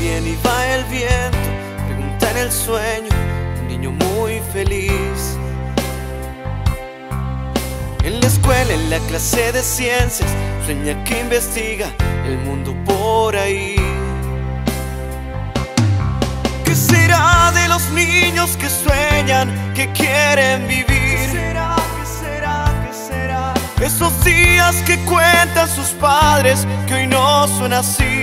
viene y va el viento, pregunta en el sueño, un niño muy feliz. En la escuela, en la clase de ciencias, sueña que investiga el mundo por ahí. ¿Qué será de los niños que sueñan, que quieren vivir? ¿Qué será, qué será, qué será? Esos días que cuentan sus padres, que hoy no son así.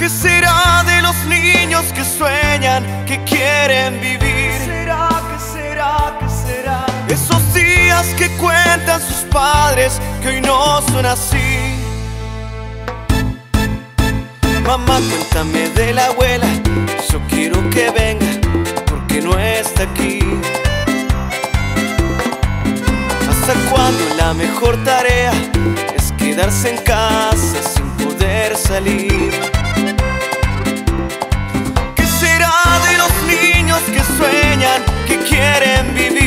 ¿Qué será de los niños que sueñan, que quieren vivir? ¿Qué será, qué será, qué será? Esos días que cuentan sus padres, que hoy no son así. Mamá, cuéntame de la abuela, yo quiero que venga, porque no está aquí. ¿Hasta cuándo la mejor tarea es quedarse en casa sin poder salir? Quieren vivir?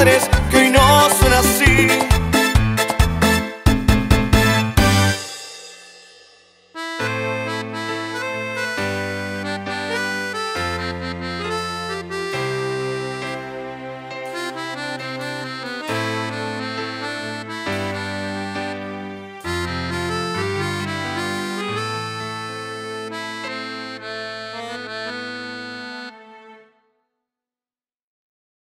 padres que